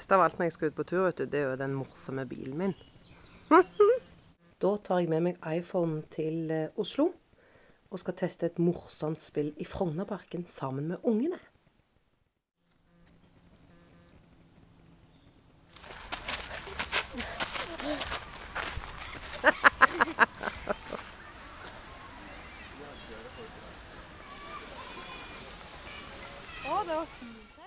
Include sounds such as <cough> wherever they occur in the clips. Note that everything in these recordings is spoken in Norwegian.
beste av alt når jeg skal ut på tur, vet du, det er jo den morsomme bilen min. <laughs> da tar jeg med meg iPhone til eh, Oslo og skal teste et morsomt spill i Frognerparken sammen med ungene. Å, det var fint.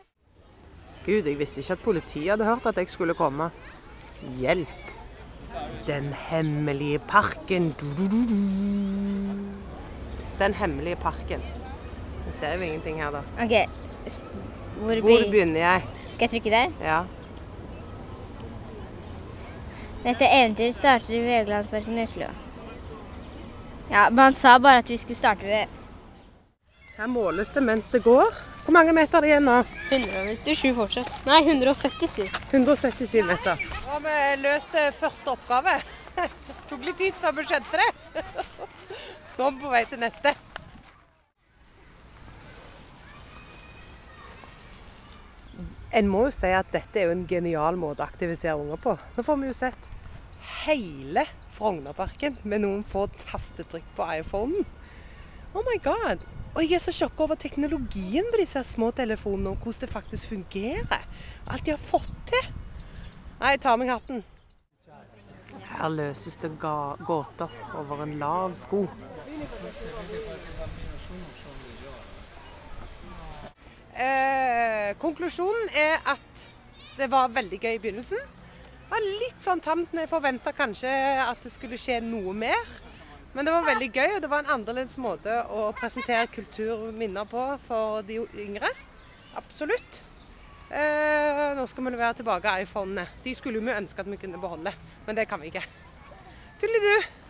Gud, jeg visste ikke at politiet hadde hørt at jeg skulle komme. Hjelp! Den hemmelige parken. Den hemmelige parken. Nå ser vi ingenting her, da. OK. Hvor, Hvor begynner jeg? Skal jeg trykke der? Ja. Dette eventyret starter i Vegelandsparken i Oslo. Ja, men han sa bare at vi skulle starte ved Her måles det mens det går. Hvor mange meter er det igjen nå? 197 fortsatt. Nei, 177. 177 meter. Ja, vi løste første oppgave. Det <laughs> Tok litt tid før vi skjønte det. <laughs> Nå er vi på vei til neste. En må jo si at dette er jo en genial måte å aktivisere unger på. Nå får vi jo sett hele Frognerparken med noen få tastetrykk på iPhonen. Oh my god! Og jeg er så sjokka over teknologien på disse små telefonene, og hvordan det faktisk fungerer. Alt de har fått til. Nei, jeg tar meg hatten. Her løses det gåter over en lav sko. Eh, konklusjonen er at det var veldig gøy i begynnelsen. Det var litt sånn tamt. Vi forventa kanskje at det skulle skje noe mer. Men det var veldig gøy, og det var en annerledes måte å presentere kulturminner på for de yngre. Absolutt. Eh, nå skal vi levere tilbake iPhonene. De skulle vi ønske at vi kunne beholde, men det kan vi ikke. Tullidu!